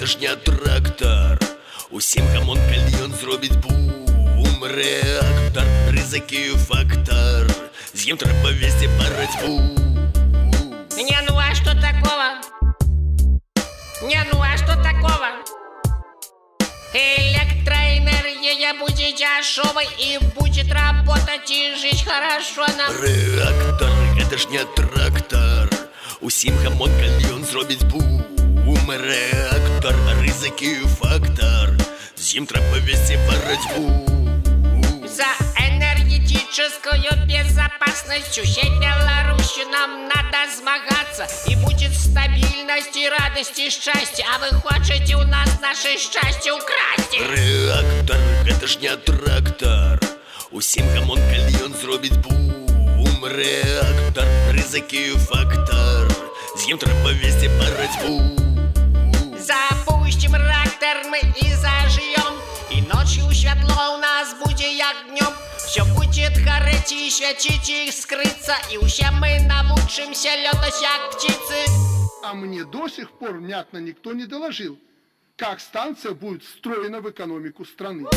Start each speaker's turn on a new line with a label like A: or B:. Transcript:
A: гэта ж не трактор усім камон калі ён зробіць бум рэактор рызыкі фактор з ім трэба весці барацьбу
B: Не, ну а что такого? Не, ну а что такого? Электроэнергия будет дешевой и будет работать и жить хорошо нам.
A: Рэактор гэта ж не трактор усім камон калі ён зробіць бум рэактор рызыкі фактор з ім трэба весці барацьбу
B: За энергетическую безопасность всей Беларуси нам надо змагаться И будет стабильность и радость и счастье А вы хотите у нас наше счастье украсть
A: Рэактор гэта ж не трактор усім камон калі ён зробіць бум рэактор рызыкі фактор з ім трэба весці
B: Ночью светло у нас будет як днем Все будет гореть и светить и скрыться. И все мы научимся летать як птицы.
C: А мне до сих пор внятно никто не доложил, как станция будет встроена в экономику страны.